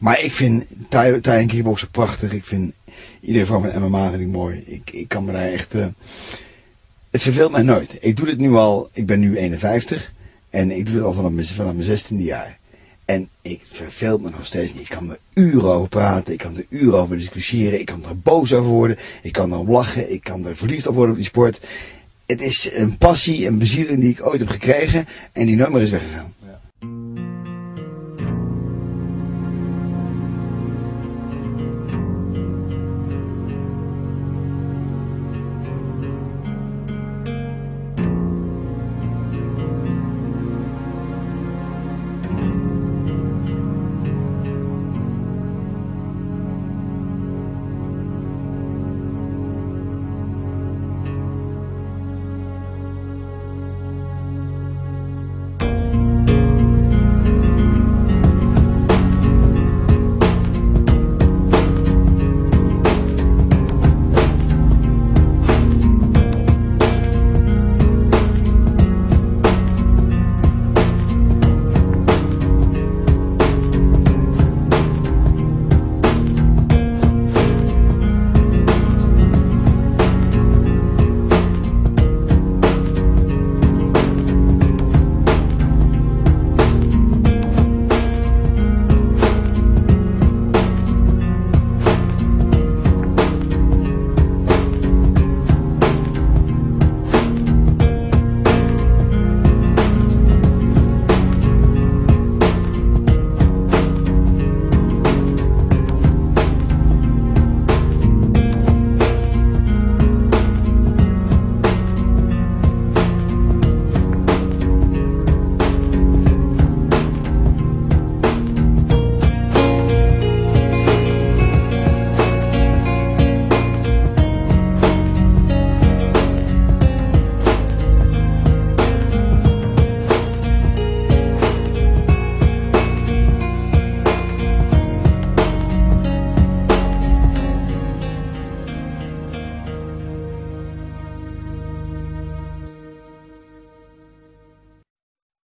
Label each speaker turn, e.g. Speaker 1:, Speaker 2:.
Speaker 1: Maar ik vind Thai, en kickboksen prachtig. Ik vind iedere vorm van MMA vind ik mooi. Ik, ik kan me daar echt... Uh, het verveelt mij nooit. Ik doe dit nu al... Ik ben nu 51. En ik doe het al vanaf mijn, 16e jaar. En ik verveelt me nog steeds niet. Ik kan er uren over praten. Ik kan er uren over discussiëren. Ik kan er boos over worden. Ik kan er lachen. Ik kan er verliefd op worden op die sport. Het is een passie, een bezieling die ik ooit heb gekregen. En die nooit meer is weggegaan.